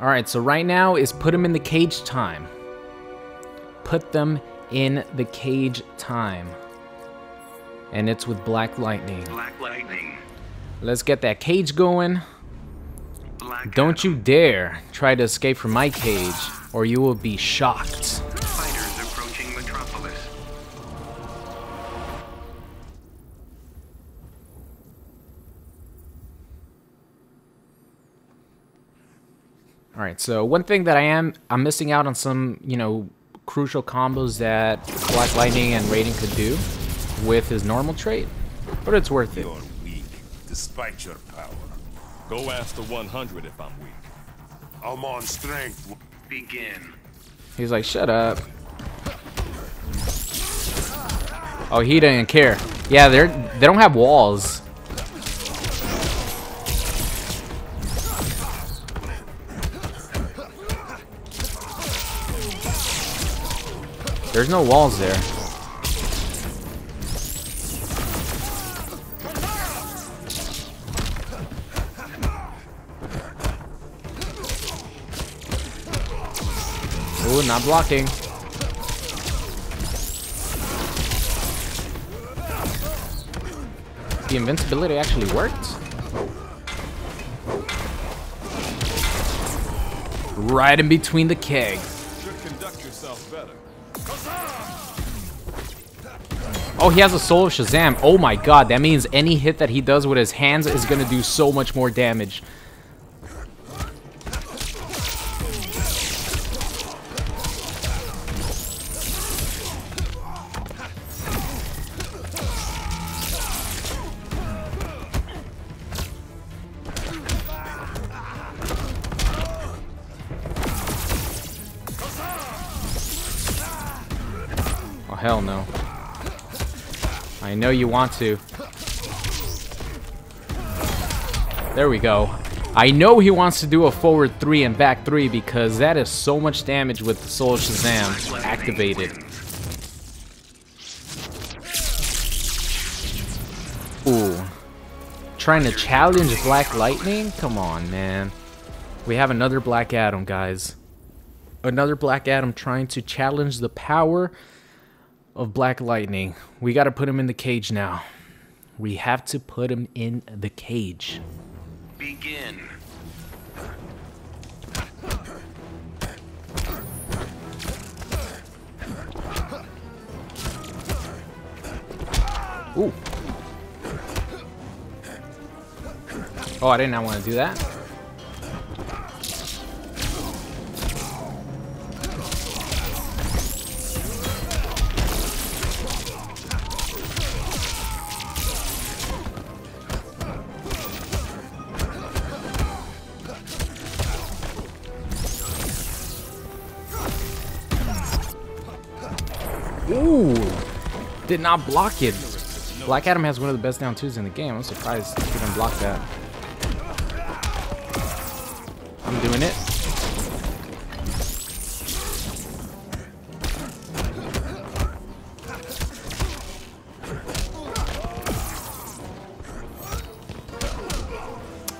Alright, so right now is put them in the cage time. Put them in the cage time. And it's with Black Lightning. Black Lightning. Let's get that cage going. Black Don't you dare try to escape from my cage, or you will be shocked. Alright, so one thing that I am, I'm missing out on some, you know, crucial combos that Black Lightning and Raiden could do with his normal trait. But it's worth it. You're weak, despite your power. Go ask the 100 if I'm weak. I'm on strength. Begin. He's like, shut up. Oh, he didn't care. Yeah, they're they don't have walls. There's no walls there. Ooh, not blocking. The invincibility actually worked. Right in between the kegs. Should conduct yourself better. Oh, he has a soul of Shazam. Oh my god, that means any hit that he does with his hands is gonna do so much more damage. Oh, hell no. I know you want to. There we go. I know he wants to do a forward 3 and back 3 because that is so much damage with the Soul Shazam activated. Ooh. Trying to challenge Black Lightning? Come on, man. We have another Black Adam, guys. Another Black Adam trying to challenge the power of Black Lightning. We got to put him in the cage now. We have to put him in the cage. Begin. Ooh. Oh, I did not want to do that. Did not block it. Black Adam has one of the best down twos in the game. I'm surprised he didn't block that. I'm doing it.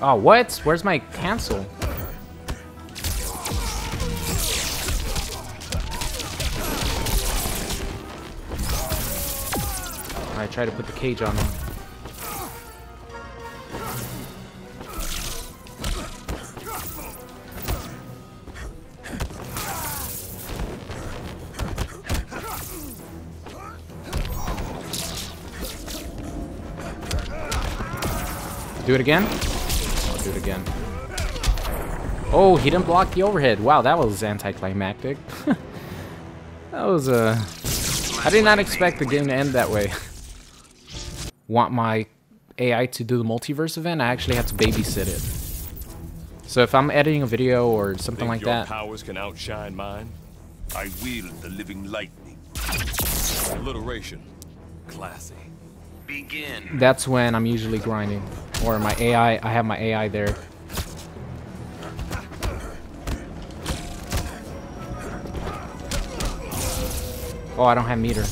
Oh, what? Where's my cancel? Try to put the cage on him. Do it again? I'll do it again. Oh, he didn't block the overhead. Wow, that was anticlimactic. that was Uh... I did not expect the game to end that way. Want my AI to do the multiverse event? I actually have to babysit it. So if I'm editing a video or something Think like your that, powers can outshine mine? I wield the living lightning. Alliteration. Classy. Begin. that's when I'm usually grinding. Or my AI, I have my AI there. Oh, I don't have meter.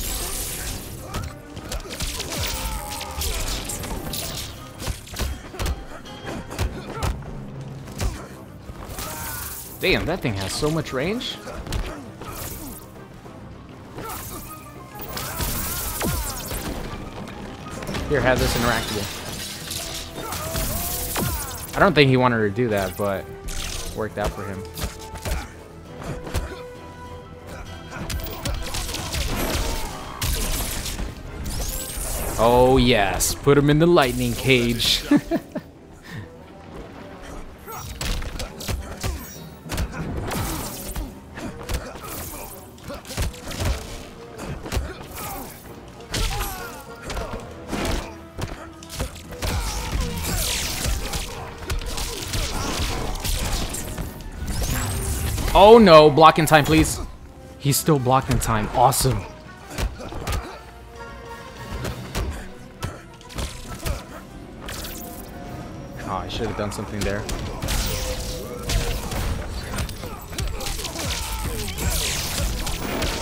Damn, that thing has so much range. Here, have this interactable. I don't think he wanted to do that, but worked out for him. Oh yes, put him in the lightning cage. oh no, block in time, please. He's still blocked in time. Awesome. Oh, I should have done something there.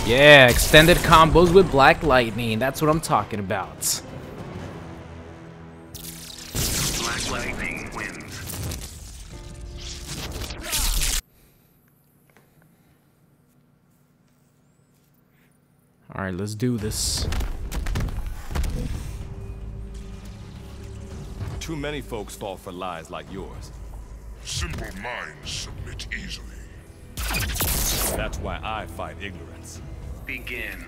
Yeah, extended combos with Black Lightning. That's what I'm talking about. Black Lightning wins. Alright, let's do this. Too many folks fall for lies like yours. Simple minds submit easily. That's why I fight ignorance. Begin.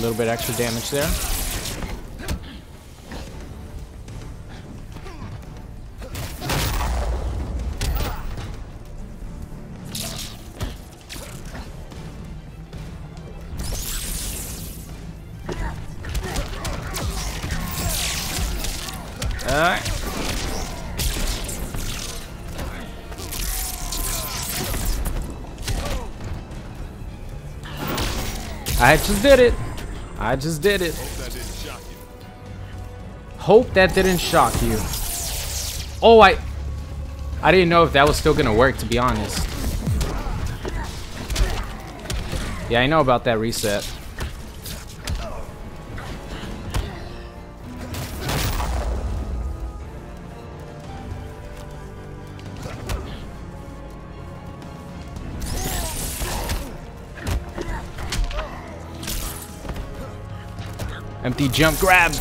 Nice little bit extra damage there. I just did it. I just did it. Hope that didn't shock you. Oh, I... I didn't know if that was still gonna work, to be honest. Yeah, I know about that reset. Jump grab.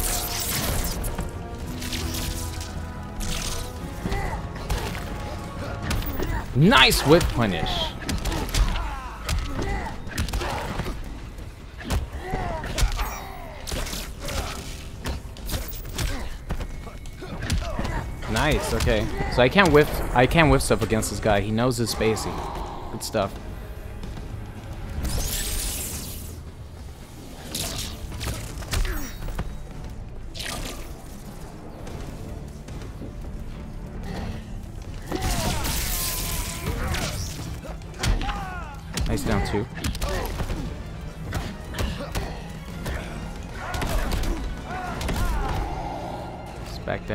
Nice whip punish. Nice, okay. So I can't whip I can't whip stuff against this guy. He knows his spacing. Good stuff.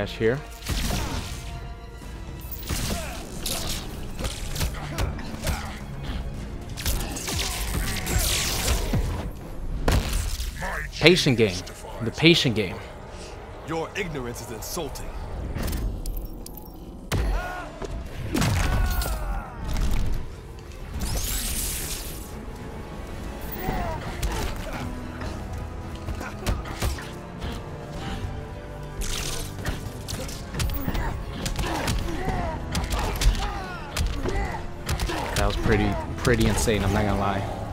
Let's here. Patient game. The patient game. Your ignorance is insulting. Pretty insane, I'm not gonna lie.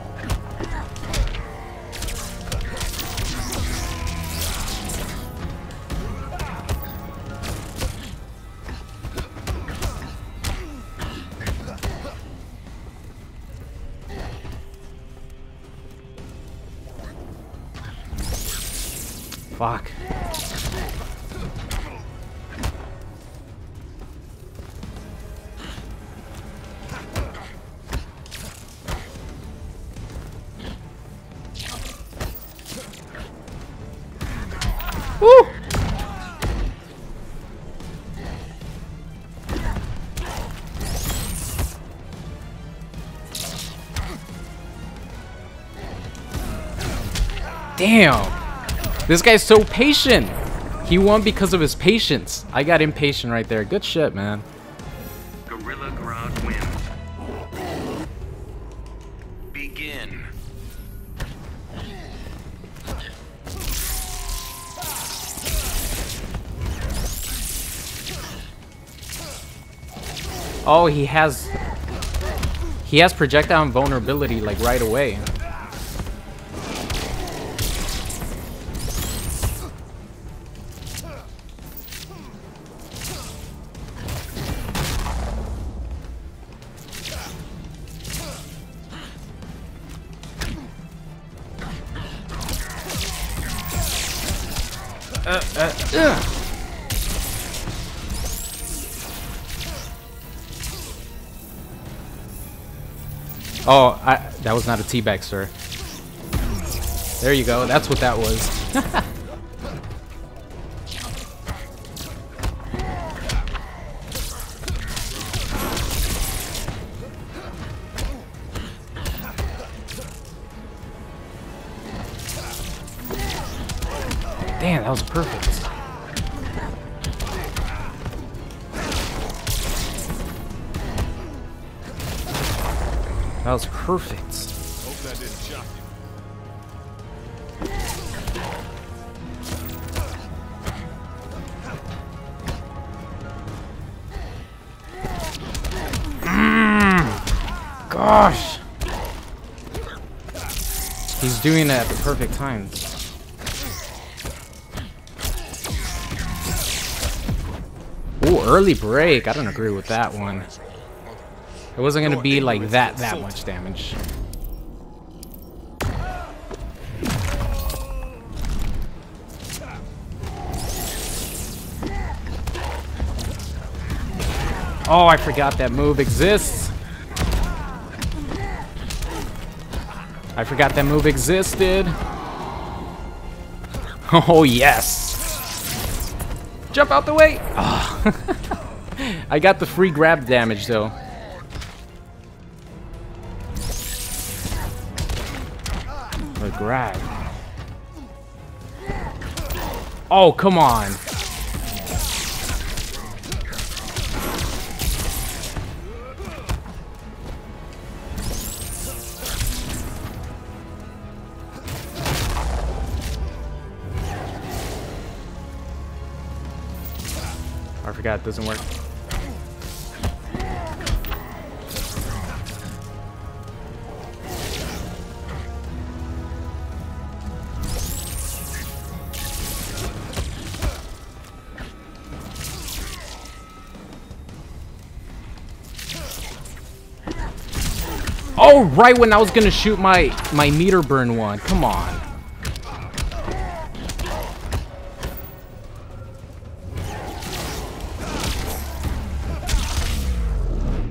Damn. This guy's so patient. He won because of his patience. I got impatient right there. Good shit, man. Gorilla Grodd wins. Begin. Oh, he has... He has projectile invulnerability, like, right away. Oh, I, that was not a teabag, sir. There you go. That's what that was. Damn, that was perfect. That was perfect. Hope that didn't shock you. Mm. Gosh! He's doing it at the perfect time. Ooh, early break. I don't agree with that one. It wasn't gonna be like that, that much damage. Oh, I forgot that move exists. I forgot that move existed. Oh, yes. Jump out the way. Ah. I got the free grab damage, though. Grab. Oh, come on. I forgot it doesn't work. Right when I was gonna shoot my my meter burn one. Come on.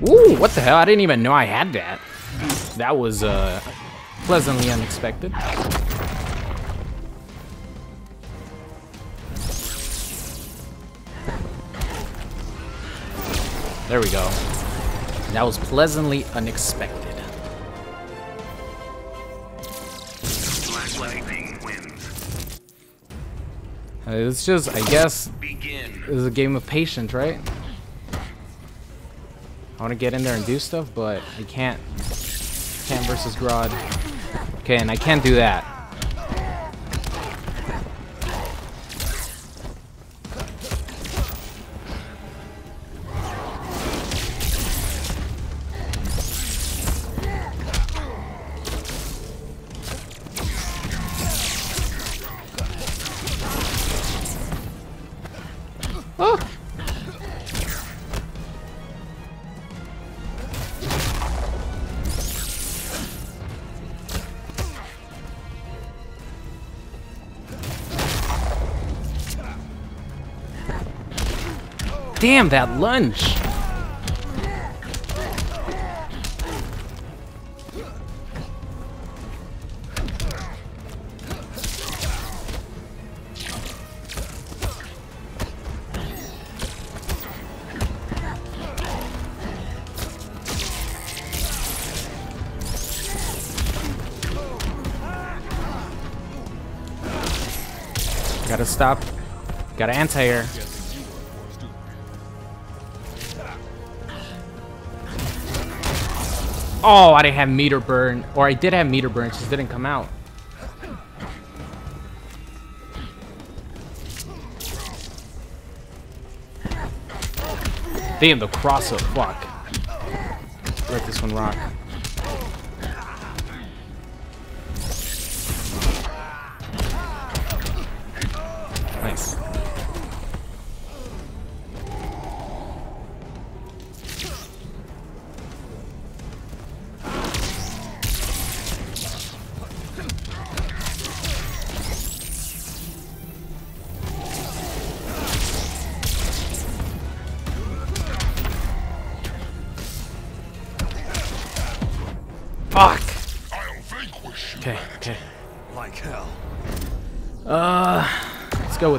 Ooh, what the hell? I didn't even know I had that. That was uh, pleasantly unexpected. There we go. That was pleasantly unexpected. Uh, it's just, I guess, Begin. this is a game of patience, right? I want to get in there and do stuff, but I can't. Can't versus Grodd. Okay, and I can't do that. Damn, that lunge! Gotta stop. Gotta anti-air. Oh, I didn't have meter burn. Or I did have meter burn, just didn't come out. Damn, the cross up. Fuck. Let this one rock.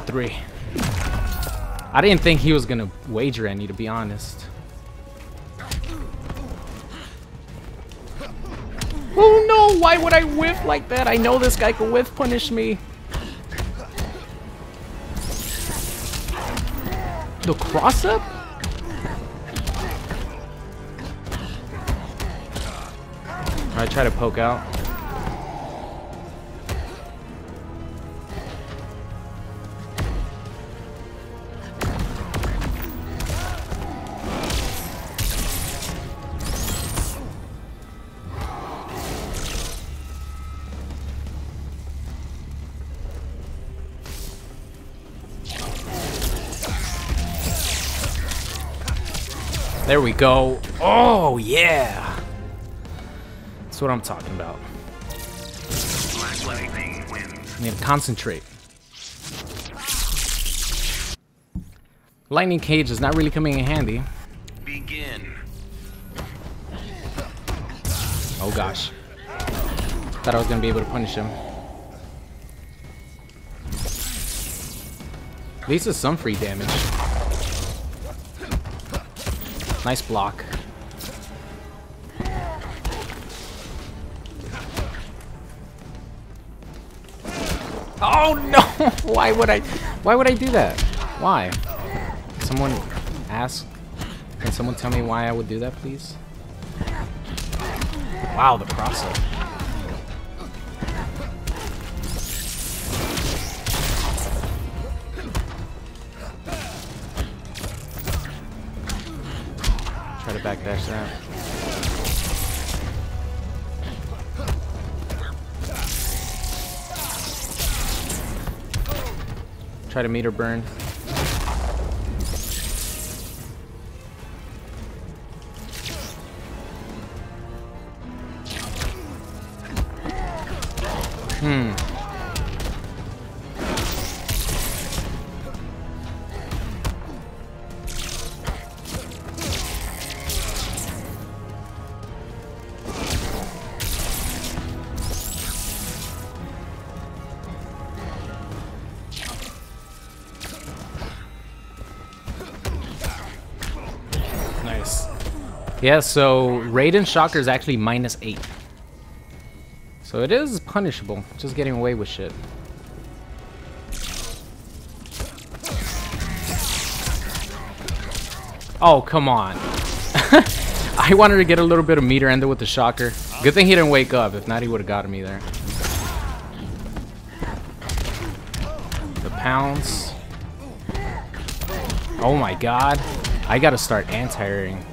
Three. I didn't think he was gonna wager any, to be honest. Oh no! Why would I whiff like that? I know this guy can whiff punish me. The cross up? I try to poke out. There we go. Oh, yeah. That's what I'm talking about. I need to concentrate. Lightning Cage is not really coming in handy. Begin. Oh gosh. Thought I was gonna be able to punish him. At least it's some free damage. Nice block. Oh no! Why would I? Why would I do that? Why? Can Someone ask. Can someone tell me why I would do that, please? Wow, the. Try Try to meter burn. Yeah, so Raiden Shocker is actually minus 8. So it is punishable, just getting away with shit. Oh, come on. I wanted to get a little bit of meter ender with the shocker. Good thing he didn't wake up. If not, he would have gotten me there. The pounce. Oh my god. I gotta start anti-airing.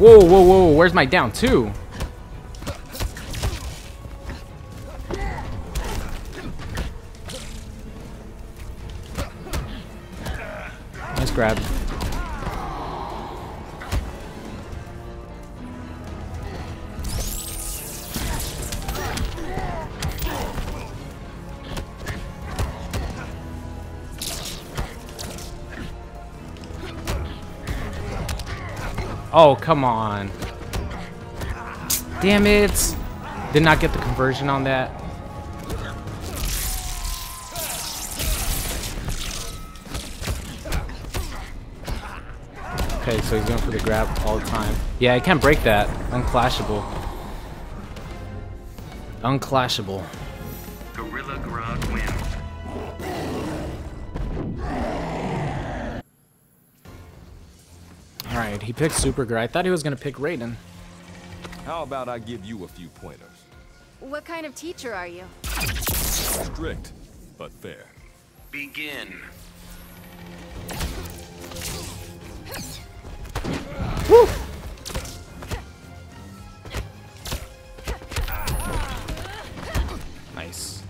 Whoa, whoa, whoa, where's my down two? Nice grab. Oh, come on. Damn it. Did not get the conversion on that. Okay, so he's going for the grab all the time. Yeah, I can't break that. Unclashable. Unclashable. Gorilla wins. He picked Supergirl. I thought he was gonna pick Raiden. How about I give you a few pointers? What kind of teacher are you? Strict, but fair. Begin. Nice.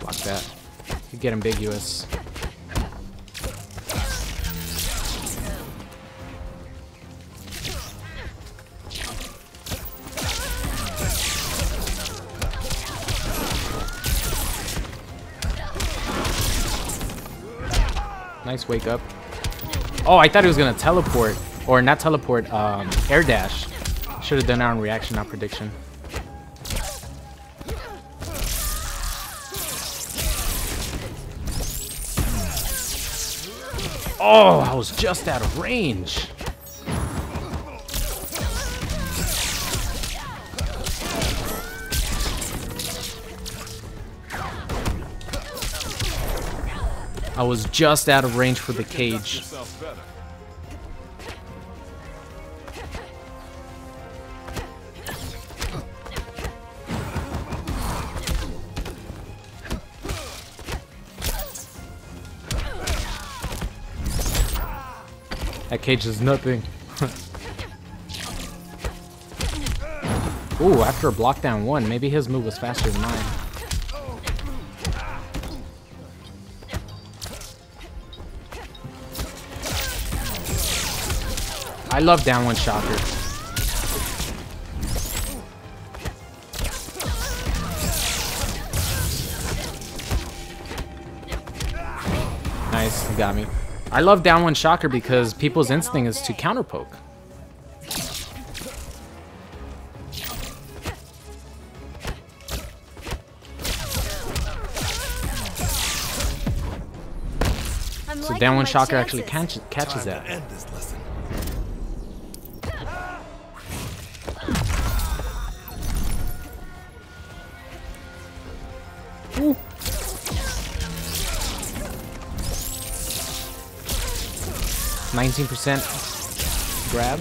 Block that. Could get ambiguous. Nice wake up. Oh, I thought he was gonna teleport. Or not teleport, um, air dash. Should have done that on reaction, not prediction. Oh, I was just out of range. I was just out of range for the cage. That cage is nothing. Ooh, after a block down one, maybe his move was faster than mine. I love down one shocker. Nice, he got me. I love down one shocker because people's instinct is to counter poke. So liking down one shocker actually chances. catch, catches Time that. To end this lesson. Nineteen percent grab.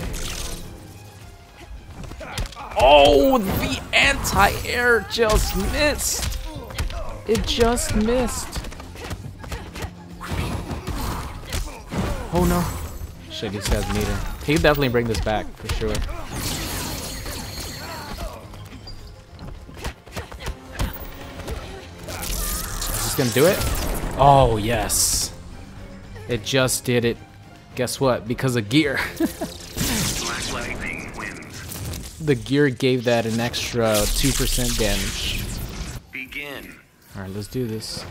Oh, the anti-air just missed. It just missed. Oh no. Shit, he says meter. He can definitely bring this back for sure. Is this gonna do it? Oh yes. It just did it. Guess what? Because of gear. Black Lightning wins. the gear gave that an extra 2% damage. Begin. Alright, let's do this.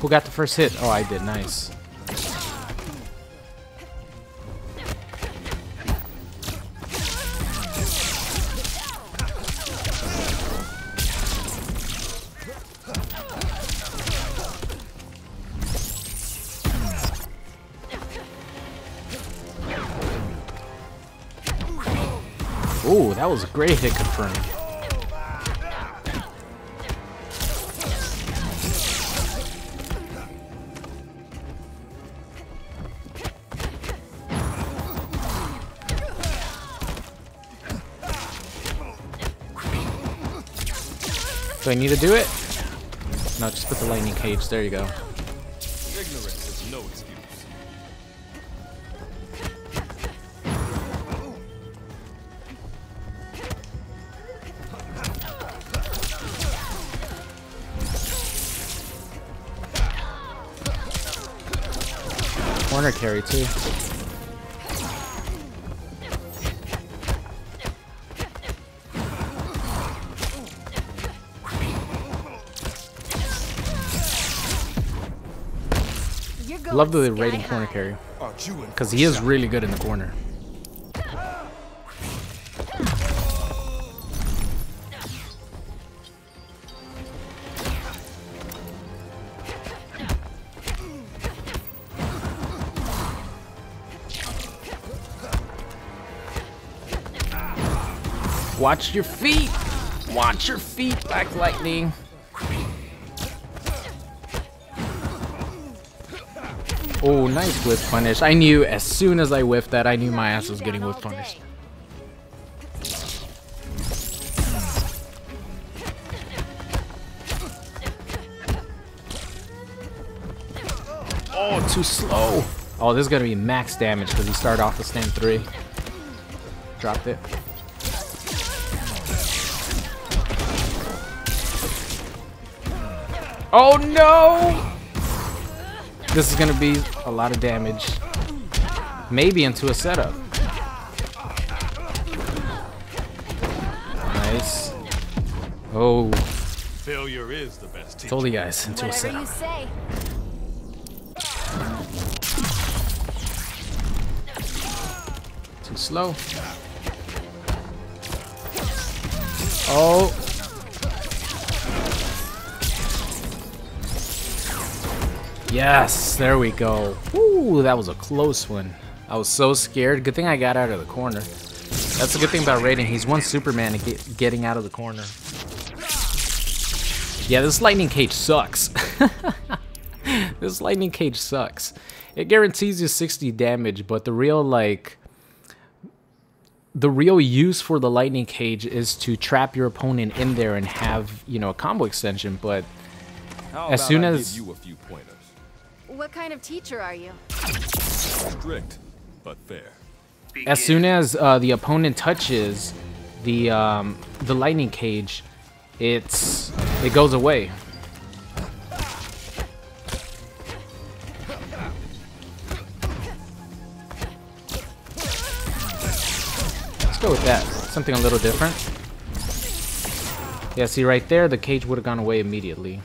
Who got the first hit? Oh, I did. Nice. That was a great hit confirmed. Do I need to do it? No, just put the lightning cage. There you go. Too. Love the sky rating corner carry Aren't you in because he is really good in the corner. Watch your feet. Watch your feet, Black Lightning. Oh, nice whiff punish. I knew as soon as I whiffed that, I knew my ass was getting whiff punished. Oh, too slow. Oh, this is gonna be max damage because he started off with stand three. Dropped it. Oh no! This is gonna be a lot of damage. Maybe into a setup. Nice. Oh, Failure is the best teacher. told you guys, into a Whatever setup. you say. Too slow. Oh. Yes, there we go. Ooh, that was a close one. I was so scared. Good thing I got out of the corner. That's a good thing about Raiden. He's one Superman at get, getting out of the corner. Yeah, this lightning cage sucks. this lightning cage sucks. It guarantees you 60 damage, but the real like the real use for the lightning cage is to trap your opponent in there and have, you know, a combo extension, but How As soon as- What kind of teacher are you? Strict, but fair. Begin. as soon as uh, the opponent touches the um, the lightning cage, it's it goes away. Let's go with that. Something a little different. Yeah, see right there, the cage would have gone away immediately.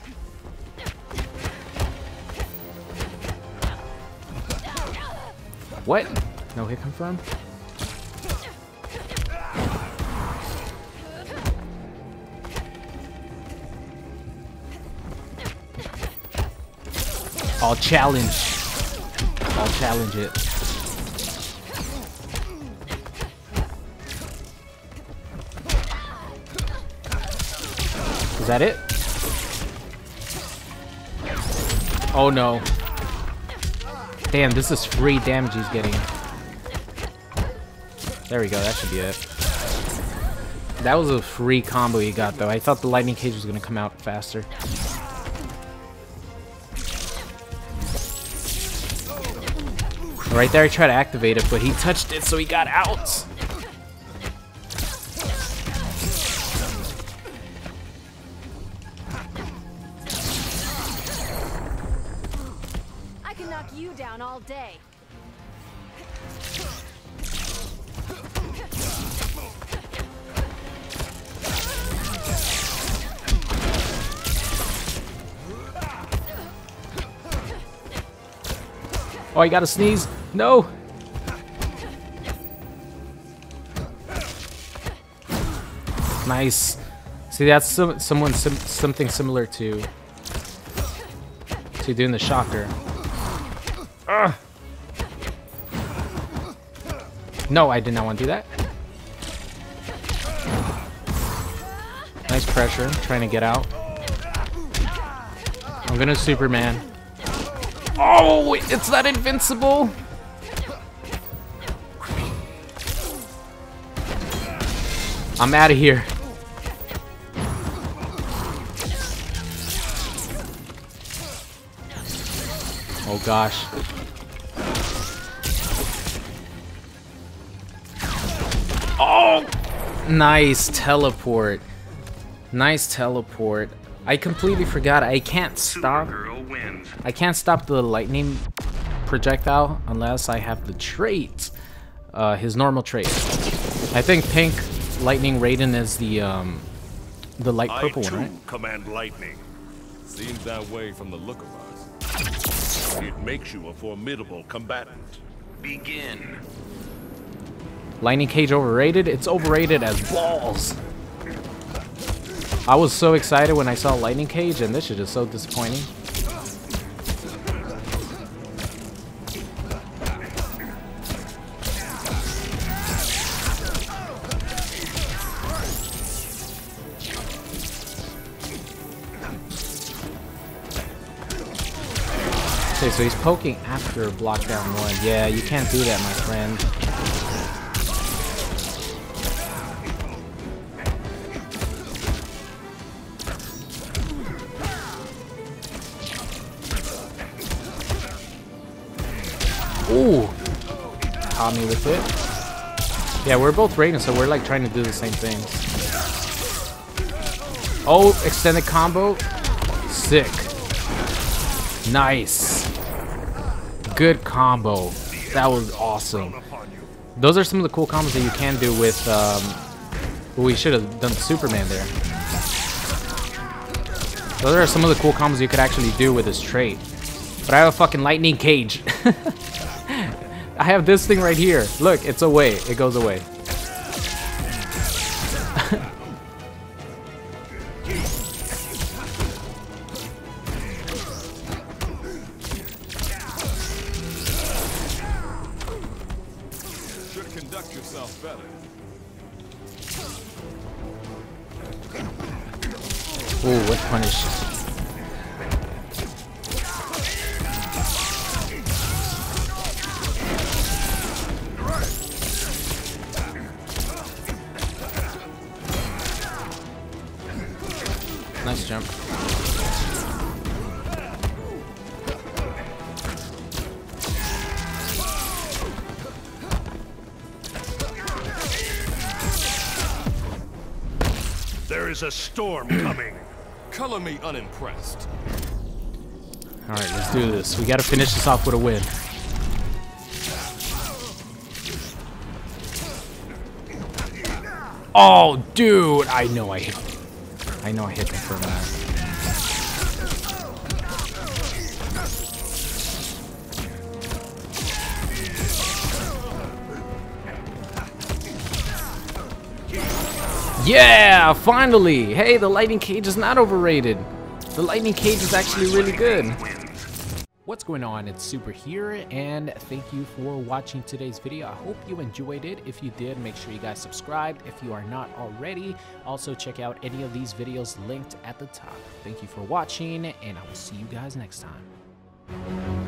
What? No hit confirm? I'll challenge. I'll challenge it. Is that it? Oh no. Damn, this is free damage he's getting. There we go, that should be it. That was a free combo he got though. I thought the lightning cage was gonna come out faster. Right there I tried to activate it, but he touched it so he got out. I gotta sneeze. No. Nice. See, that's some, someone sim something similar to to doing the shocker. Ugh. No, I did not want to do that. Nice pressure, trying to get out. I'm gonna Superman. Oh, it's not invincible. I'm out of here. Oh gosh. Oh! Nice teleport. Nice teleport. I completely forgot. I can't stop. I can't stop the lightning projectile unless I have the trait, uh, his normal trait. I think pink lightning Raiden is the um, the light purple I one, right? command lightning. Seems that way from the look of us. It makes you a formidable combatant. Begin. Lightning cage overrated? It's overrated as balls. I was so excited when I saw Lightning Cage, and this is just so disappointing. Okay, so he's poking after block down one. Yeah, you can't do that, my friend. Me with it. Yeah, we're both Raiden, so we're like trying to do the same things. Oh, extended combo. Sick. Nice. Good combo. That was awesome. Those are some of the cool combos that you can do with, um, we should have done Superman there. Those are some of the cool combos you could actually do with this trait. But I have a fucking lightning cage. I have this thing right here. Look, it's away. It goes away. There is a storm coming. Color me unimpressed. Alright, let's do this. We gotta finish this off with a win. Oh, dude! I know I hit. I know I hit them from that. Yeah, finally! Hey, the lightning cage is not overrated. The lightning cage is actually really good. What's going on? It's Super here, and thank you for watching today's video. I hope you enjoyed it. If you did, make sure you guys subscribed if you are not already. Also, check out any of these videos linked at the top. Thank you for watching, and I will see you guys next time.